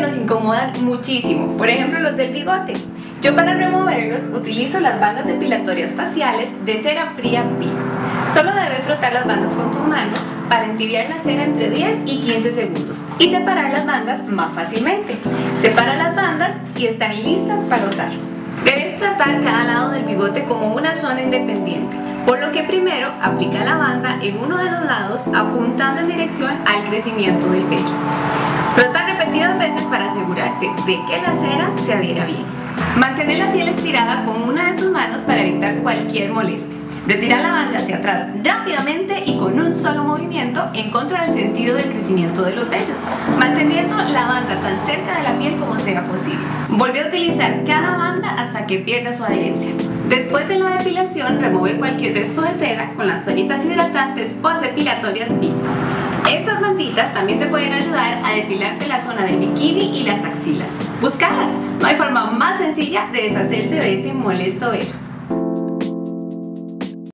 nos incomodan muchísimo, por ejemplo los del bigote. Yo para removerlos utilizo las bandas depilatorias faciales de cera fría PI. Solo debes frotar las bandas con tus manos para entibiar la cera entre 10 y 15 segundos y separar las bandas más fácilmente. Separa las bandas y están listas para usar. Debes tratar cada lado del bigote como una zona independiente, por lo que primero aplica la banda en uno de los lados apuntando en dirección al crecimiento del pelo. Frota repetidas veces para asegurarte de que la cera se adhiera bien. Mantén la piel estirada con una de tus manos para evitar cualquier molestia. Retira la banda hacia atrás rápidamente y con un solo movimiento en contra del sentido del crecimiento de los vellos, manteniendo la banda tan cerca de la piel como sea posible. Vuelve a utilizar cada banda hasta que pierda su adherencia. Después de la depilación, remueve cualquier resto de cera con las toallitas hidratantes post-depilatorias BIP. Estas también te pueden ayudar a depilarte la zona del bikini y las axilas. Búscalas, no hay forma más sencilla de deshacerse de ese molesto vello.